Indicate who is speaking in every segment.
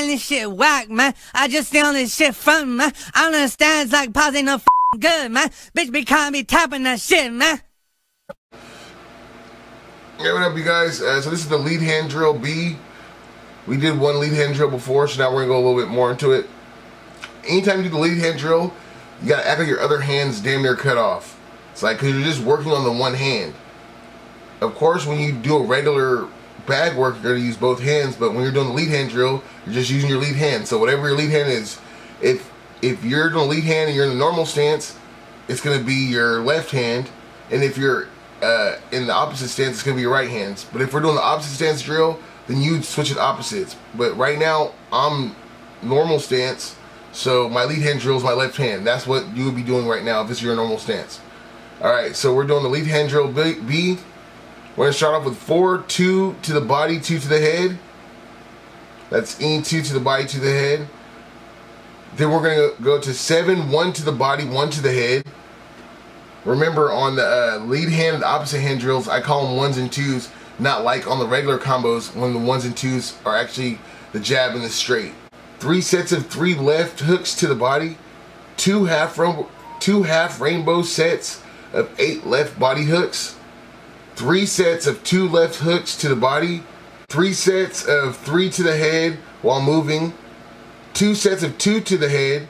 Speaker 1: man, this shit whack, man. I just stay on this shit front, man. I don't understand, it's like pause ain't no good, man. Bitch be calling me tapping that shit, man.
Speaker 2: Hey, what up, you guys? Uh, so this is the lead hand drill B. We did one lead hand drill before, so now we're gonna go a little bit more into it. Anytime you do the lead hand drill, you gotta act like your other hand's damn near cut off. It's like, cause you're just working on the one hand. Of course, when you do a regular bag work, you're gonna use both hands, but when you're doing the lead hand drill, you're just using your lead hand. So whatever your lead hand is, if if you're doing lead hand and you're in the normal stance, it's gonna be your left hand, and if you're uh, in the opposite stance, it's gonna be your right hands. But if we're doing the opposite stance drill, then you'd switch it opposites. But right now, I'm normal stance, so my lead hand drill is my left hand. That's what you would be doing right now if it's your normal stance. All right, so we're doing the lead hand drill B. We're gonna start off with four, two to the body, two to the head. That's in two to the body, two to the head. Then we're gonna go to seven, one to the body, one to the head. Remember on the uh, lead hand and opposite hand drills, I call them ones and twos, not like on the regular combos when the ones and twos are actually the jab and the straight. Three sets of three left hooks to the body, two half two half rainbow sets of eight left body hooks, three sets of two left hooks to the body, three sets of three to the head while moving, two sets of two to the head,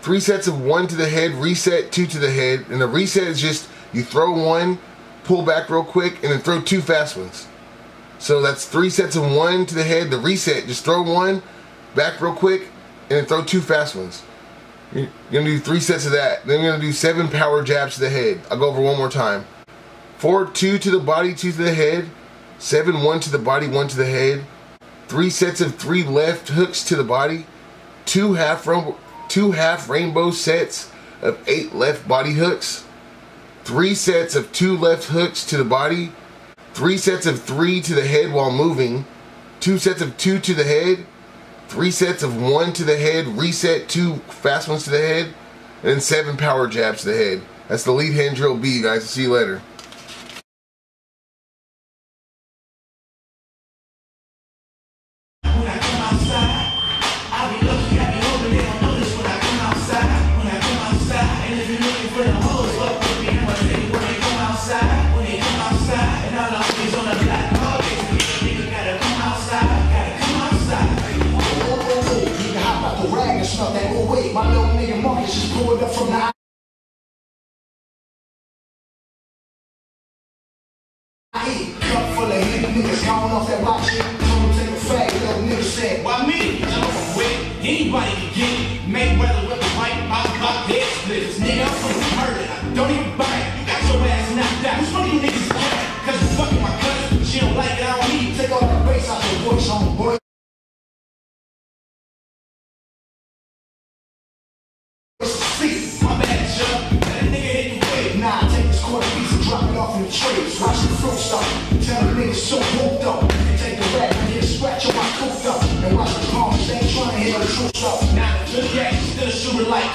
Speaker 2: three sets of one to the head, reset, two to the head. And the reset is just you throw one, pull back real quick, and then throw two fast ones. So that's three sets of one to the head. The reset, just throw one, back real quick, and then throw two fast ones. You're gonna do three sets of that. Then you're gonna do seven power jabs to the head. I'll go over one more time. Four, two to the body, two to the head. Seven, one to the body, one to the head. Three sets of three left hooks to the body. Two half two half rainbow sets of eight left body hooks, three sets of two left hooks to the body, three sets of three to the head while moving, two sets of two to the head, three sets of one to the head, reset two fast ones to the head, and then seven power jabs to the head. That's the lead hand drill B, guys. See you later.
Speaker 3: I ain't up from the I cup full of hidden niggas gone off that block shit. Told him take a fag, little nigga said, Why me? I'm from anybody can get it. Mayweather I take this quarter piece and drop it off in the trees. Watch the fruit. Tell the niggas so up. They take rap and scratch up. And the they to the. Now like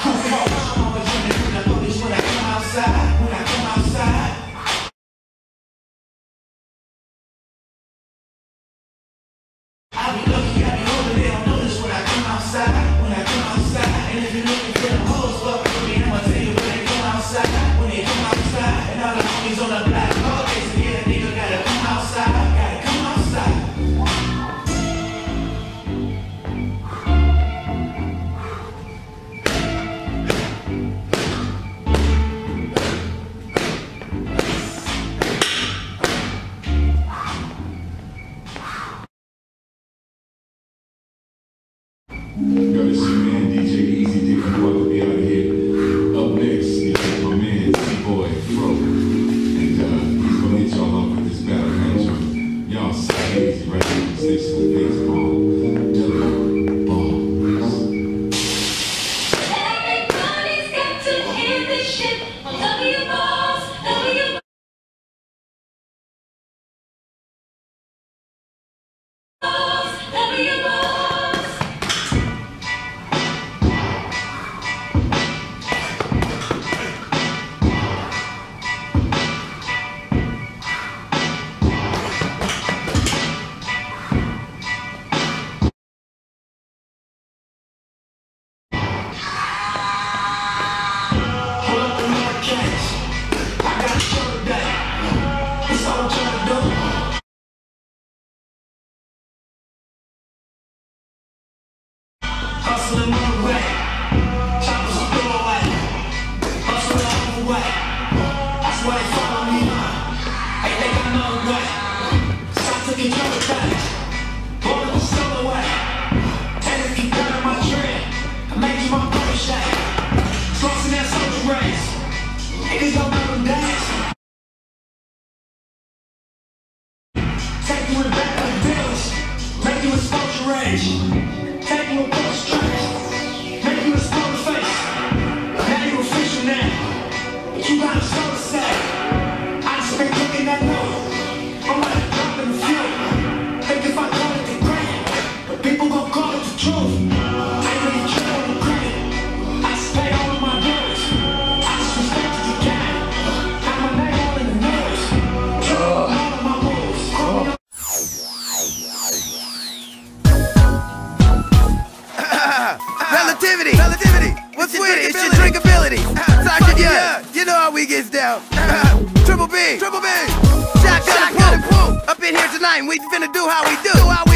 Speaker 3: be lucky, I be hoping they don't notice when I come outside, when I come outside, and if you're looking for He's on the
Speaker 4: back. Expose how we do.